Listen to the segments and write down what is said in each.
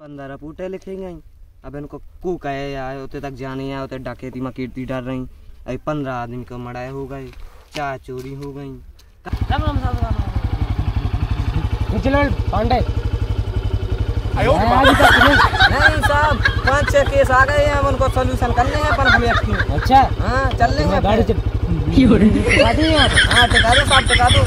पंद्रह फूटे लिखेंगे अब इनको कू कहे आए होते तक जाने आए होते डकैती में कीर्ति डर रही। अभी पंद्रह आदमी को मड़ाए हो गए चार चोरी हो गई। पांडे। नहीं। साहब पाँच छह केस आ गए हैं उनको सोल्यूशन करने हैं पर हमें अच्छा। हाँ चल लेंगे गाड़ी चल है। हाँ टिका दो साहब टिका दो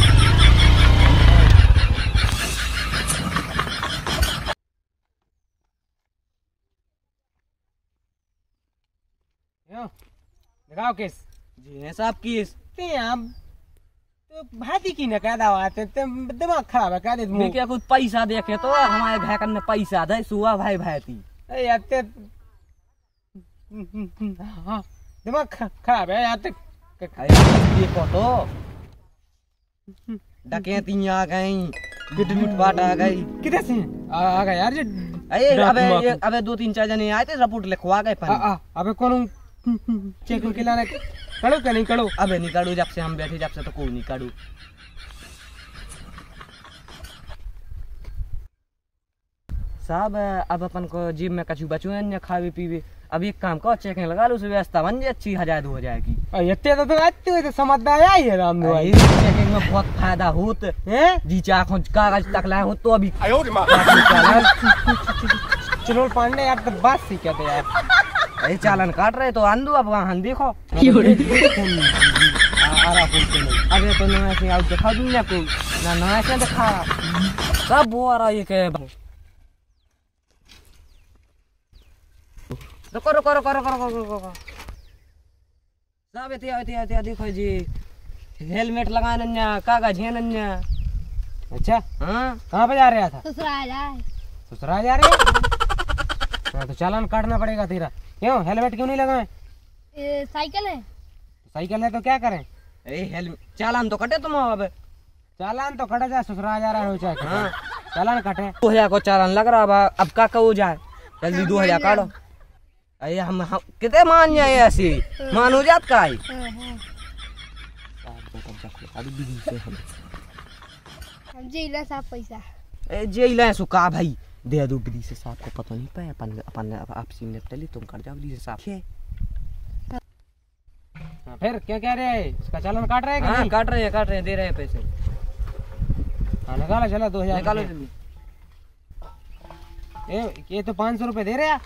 यो, दिखाओ केस। जी साहब केस ते हम तो भाती की न कहदा आते ते दिमाग खराब है कह दे मैं क्या कुछ पैसा देखे तो हमारे घर करने पैसा दे सुआ भाई भाई थी ए यार ते हाँ दिमाग खराब है यार ते देखो तो डकैती आ गई लूट लूटपाट आ गई। किधर से? आ गया यार ये अरे अबे अबे दो तीन चार जने आए थे रिपोर्ट लिखवा गए पर अबे कौन चेक के लाना करो क्या नहीं करो अबे नहीं काढ़ू जब से हम बैठे जब से तो कोई नहीं काढ़ू साहब अब अपन को जिम में कछु बचू है खावे पीवे। अब एक काम करो चेकिंग लगा लो व्यवस्था बन जाए अच्छी हज़ार दो हो जाएगी इतने तो तो आते हुए तो समझदार आई है राम इस चेकिंग में बहुत फ़ायदा होत। हैं? जी चाख कागज़ तक लाए हो तो अभी चलो पांडे यार तो बात सी कहते यार अरे चालन काट रहे तो आंदू अब वहाँ देखो। के। अबे तो ना ऐसे आउट दिखा दूँ ना कोई? ना ना ऐसे दिखा। सब वो आ रहा ये के रुको रुको रुको रुको रुको रुको। सब इतिया इतिया इतिया देखो जी। हेलमेट लगाए नन्या कागज़ है नन्या अच्छा? हाँ। कहाँ पे जा रहा था ससुराल आए। ससुराल जा रहे हो? हाँ, तो चालान काटना पड़ेगा तेरा। क्यों? हेलमेट क्यों नहीं लगाए? साइकिल है। साइकिल है तो क्या करें? अरे हेलमेट। चालान तो कटे तुम अब। चालान तो कटे जाए ससुराल जा रहा हो चाहे हाँ। चालान कटे। दो हज़ार को चालान लग रहा बा अब का हो जाए? जल्दी दो हज़ार काटो। अरे हम, हम कितने मान जाए ऐसे? मानो जात का? आई हाँ, हाँ। हम साहब पैसा। ए जेल है सुका भाई। दे दो ब्रिज से साहब को पता नहीं पाया अपन अपन आपसी निपट ली तुम कर जाओ ब्रिज से साहब। हाँ, फिर क्या कह रहे हैं? इसका चालान काट रहे हैं हाँ काट रहे हैं काट रहे हैं दे रहे हैं पैसे। हाँ निकालो चलो दो हज़ार निकालो जल्दी। ये ये तो पाँच सौ रुपये दे रहे हैं?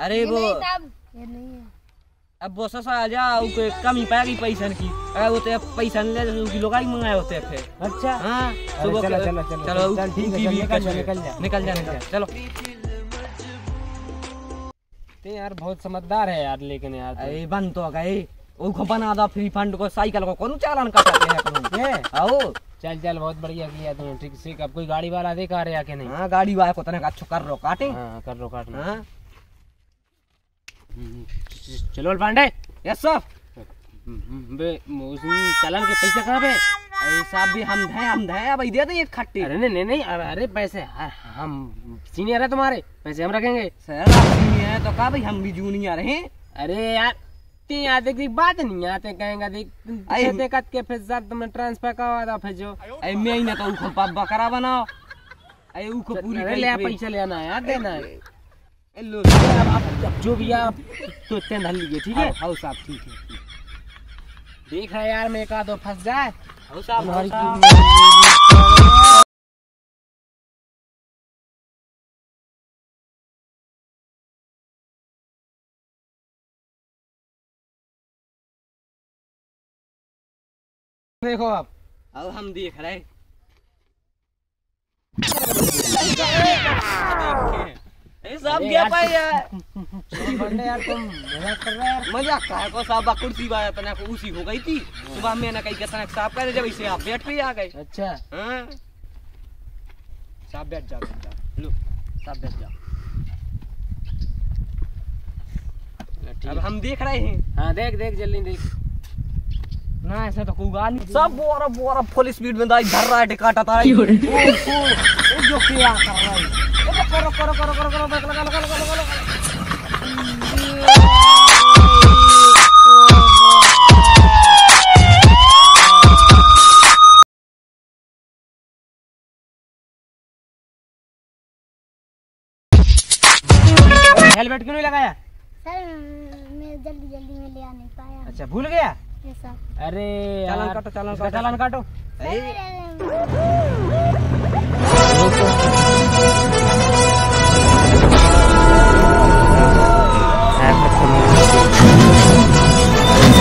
अरे वो नहीं साहब ये नहीं है। अब वो ससा आ जा उनको कमी पाएगी पैसा की। अगर वो तो पैसा नहीं ले उसकी लोग मंगाए होते हैं फिर। अच्छा। हाँ सुबह चलो, चलो, चलो, चलो है, उनकी निकल जा, निकल जा। निकल चलो। ते यार बहुत समझदार है यार लेकिन यार तुम। अरे बन तो गए। उनको बना दो फ्री फंड को साइकिल को कौन चालान काटते हैं अपन? ये। आओ। चल चल बहुत बढ़िया किया तुमने ठीक से अब कोई गाड़ी वाला देखा रहा कि नहीं? हाँ गाड़ी वाले को तने अच्छो कर रो काटे। हाँ कर लो काट हाँ। चलो पांडे यस सर चालान के पैसे कहाँ पे? साहब भी हम धे हम धे भाई दे दें एक खट्टी। अरे नहीं नहीं अरे अरे पैसे हाँ, हम सीनियर है तुम्हारे। पैसे हम रखेंगे। सर आप सीनियर हैं तो का भाई हम भी जूनियर हैं? अरे यार ते यार देख देख बात नहीं आते कहेंगे देख पैसे के फिर सर तुमने ट्रांसफ़र करवा दो फिर जो। अरे मैं ही ना तो उनको पापा करा बनाओ। अरे पूरी ले पैसे लेना है यार देना। है लो अब जो भी आप तो इतने धन लीजिए ठीक है? हाँ। हाँ साहब ठीक है। देख रहे यार में एक आधो फंस जाए। हाँ साहब हाँ। देखो आप। अब हम देख रहे ए साहब अरे क्या यार, बंदे यार। तुम मज़ाक कर रहे हो यार। मज़ाक का है को साहब कुर्सी बा तना को उसी हो गई थी। सुबह मैंने कही कहता साहब करे जब इसे आप बैठ पे आ गए। अच्छा। हाँ। साहब बैठ जाओ बैठ जाओ लो साहब बैठ जाओ। अब हम देख रहे हैं। हाँ देख देख जल्दी देख। ना ऐसे तो कोई गाल नहीं सब बोरा बोरा फुल स्पीड में दाई धर रहा है टिकाटा ओ ओ ओ जो क्या कर रहा है। ओ करो करो करो करो करो लगा लगा लगा लगा लगा। हेलमेट क्यों नहीं लगाया? सर मैं जल्दी जल्दी में ले आ नहीं पाया। अच्छा भूल गया? सर। अरे चालान काटो, चालान काटो। चालान काटो।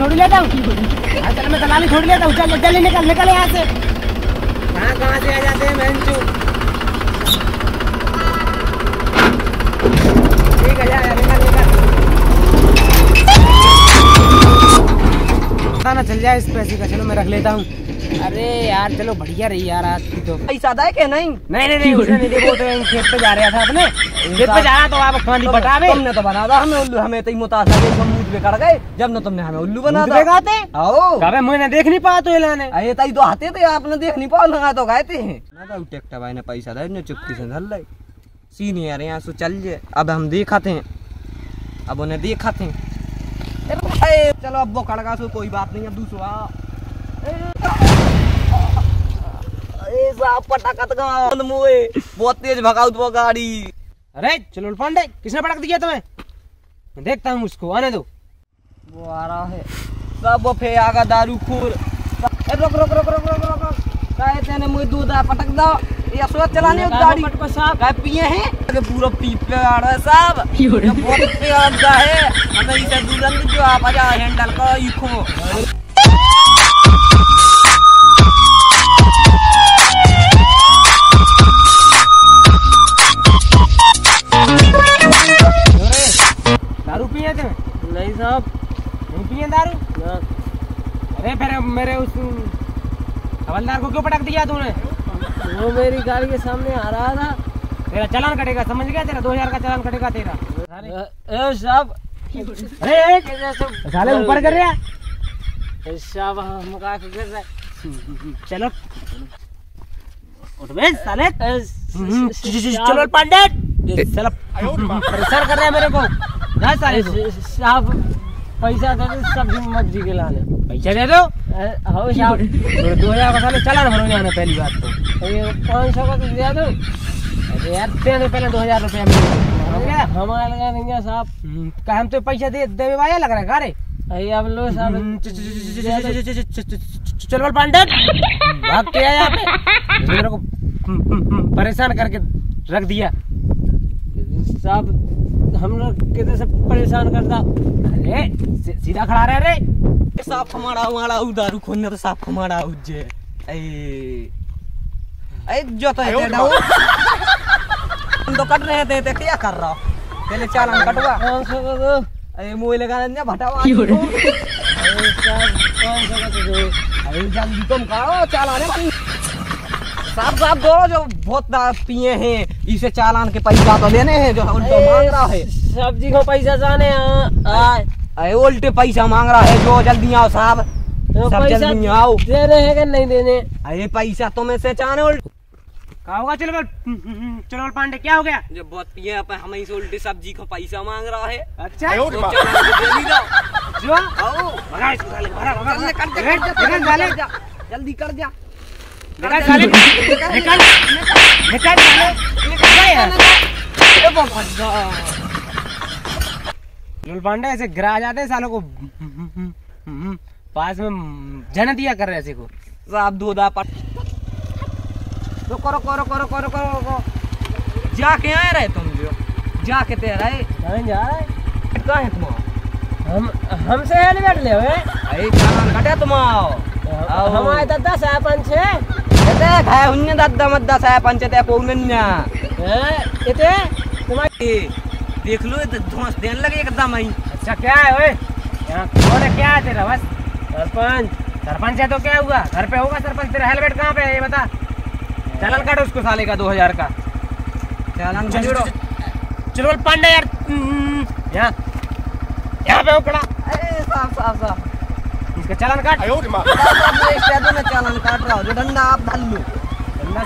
थोड़ी लेता हूँ। हाँ, चल मैं दलाली थोड़ी लेता हूँ। चल जल्दी निकल निकल यहाँ से। कहाँ कहाँ से आ जाते हैं ना चल जाए इस पैसे का। चलो मैं रख लेता हूँ। अरे यार चलो बढ़िया रही यार आज की तो। पैसा दे के नहीं। नहीं नहीं नहीं उसने नहीं देखो तो खेत पे जा रहा था अपने। खेत पे जा रहा तो आप खानी पटावे तुमने तो बना हमें उल्लू। हमें तो मुतासा के हम मुँह पे कर गए। जब न तुमने हमें उल्लू बना दूध था आओ। कबे मैंने देख नहीं पाया तो लाने। अरे तई तो आते थे आपने देख नहीं पाओ लगा तो गए थे ना तो टेक्टा भाई ने पैसा दे ने चुप्पी से धर ले। सीनियर यहाँ से चल जे। अब हम देखा थे अब उन्हें देखा थे ए, चलो अब वो खड़गा सो कोई बात नहीं अब दूसरा। ए साहब पटाखत गाँव मोए बहुत तेज भगाउत वो गाड़ी। अरे चलो पांडे किसने पटक दिया तुम्हें? मैं देखता हूँ उसको आने दो। वो आ रहा है। सब वो फे आगा दारू खोर। रुक रुक रुक रुक रुक रुक रुक। काहे तेने मुझे दूध आ पटक दो। ये सोच चलाने हो गाड़ी। पटको साहब काय पिए हैं। अरे पूरा पी पे आ रहा है साहब। बहुत पे आ रहा है। हमें इसे दुल्हन जो आप आजा हैंडल का इको मेरे उस हवलदार को क्यों पटक दिया तूने? वो मेरी गाड़ी के सामने आ रहा था। तेरा चालान कटेगा समझ गया तेरा? दो हज़ार का चालान कटेगा तेरा। ए साहब। अरे साले ऊपर कर रहा साहब हम का कर रहे चलो। उठ बे साले। चलो पंडित चलो परेशान कर रहे हैं मेरे को। साले साहब पैसा दे दो सब्ज़ी मब्जी के लाने पैसा दे दो हो साहब मेरे दो हज़ार का साले चालान भरने आना पहली बात तो ये पाँच सौ का तो दे दो अरे यार तेने पहले दो हज़ार रुपया मिले हमारा लगा देंगे साहब हम्म, का हम तो पैसा दे देवे वाया लग रहा है का रे अरे अब लो साहब चल बोल पंडित भाग के आया यहाँ पे मेरे को परेशान करके रख दिया साहब हम लोग कितने से परेशान करता? अरे सीधा खड़ा रहे रे। साफ़ हमारा हमारा उदारू खोलने तो साफ़ हमारा उज्जे। ए ए जो तो है डाउ हम तो कट रहे थे ते क्या कर रहा हो? पहले चालान कटवा। कौन सा का दो अरे मुँह लगा ना भटावा अरे साहब कौन सा का तो? दो अरे जल्दी तुम करो चालान है साहब साहब दो जो बहुत पिए हैं इसे चालान के पैसा तो लेने हैं जो उल्टा मांग रहा है। सब्ज़ी को पैसा जाने आए अरे उल्टे पैसा मांग रहा है जो जल्दी आओ साहब। तो सब जल्दी आओ। दे रहे हैं कि नहीं देने? अरे पैसा तुम्हें से चाहने उल्ट होगा चलो बोल चलो बोल पांडे क्या हो गया? जब बहुत पिए हैं, हमें इसे उल्टी सब्ज़ी को पैसा मांग रहा है। अच्छा। तो तो चल, जा, जल्दी कर जा निकल साले निकल निकल साले निकल। यार लुल पांडे ऐसे गिरा जाते हैं सालों को। पास में जन दिया कर रहे ऐसे को। साहब दूधा पर तो करो करो करो करो करो करो। जाके आए रहे तुम जो। जाके ते रहे कहीं जा रहे? कहाँ है तुम? हम हमसे हेलमेट ले हुए अरे कटे तुम आओ। आओ। हमारे तो दस है पंच है है पौनन्या हैं? इतने तुम्हारे ए, देख लो धुआँ देने लगे एकदम आई अच्छा क्या है ओए यहाँ कौन है क्या है तेरा बस सरपंच सरपंच है तो क्या हुआ घर पे होगा सरपंच तेरा हेलमेट कहाँ पे है ये बता चालान काटो उसको साले का दो हज़ार का चालान चल चलो पांडे यार यहाँ यहाँ पे उकड़ा अरे साहब साहब इसका चालान काट। पैदल में। चालान काट रहा हो जो डंडा आप धर लो।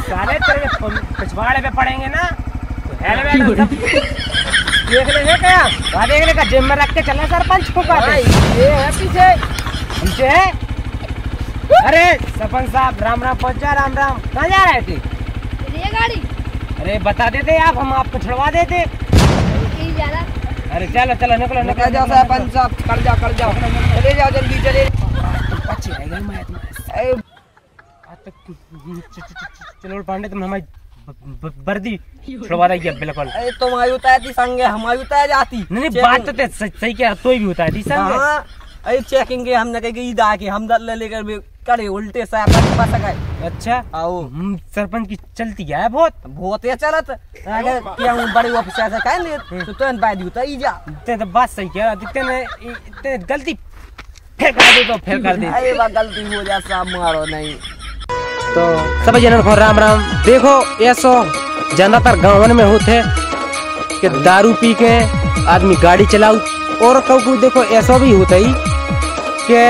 साले तेरे पिछवाड़े पे पड़ेंगे ना तो हेलमेट सब। देख लेंगे क्या? वहाँ देख लेगा जिम में रख के चलना सरपंच को भाई, ये है पीछे। पीछे है? अरे सरपंच साहब राम राम पहुँचा राम राम। कहाँ जा रहे थे? ये गाड़ी। अरे बता देते आप हम आपको छुड़वा देते। अरे चलो चलो निकलो निकल निकलो जाओ सरपंच साहब कर जाओ कर जाओ चले जाओ जल्दी चले। चलो पांडे तुम हमारी ब- ब- वर्दी छुड़वा देगी अब बिल्कुल। अरे तुम तय थी संगे हम आयु तय जाती। नहीं बात तो सही कह तो भी है दी संग हाँ। अरे चेकिंग के हमने कही ईद के हम दल लेकर भी करे उल्टे साहब अच्छा? आओ। सरपंच की चलती है बहुत। बहुत ही चलत अगर क्या हूँ बड़े ऑफिसर से कह ले तो तुरंत बाय दी ई जा। ते तो बात सही कह रहा इतने गलती फिर कर तो फिर कर अरे बा गलती हो जा साहब मारो नहीं। तो सब जनन को राम राम। देखो ऐसो ज़्यादातर गाँव में होते कि दारू पी के आदमी गाड़ी चलाऊ और कब देखो ऐसा भी होता ही कि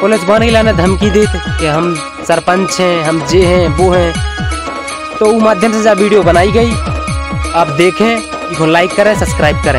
पुलिस बने लाने धमकी देते कि हम सरपंच हैं हम जे हैं वो हैं। तो वो माध्यम से जब वीडियो बनाई गई। आप देखें इसको लाइक करें सब्सक्राइब करें।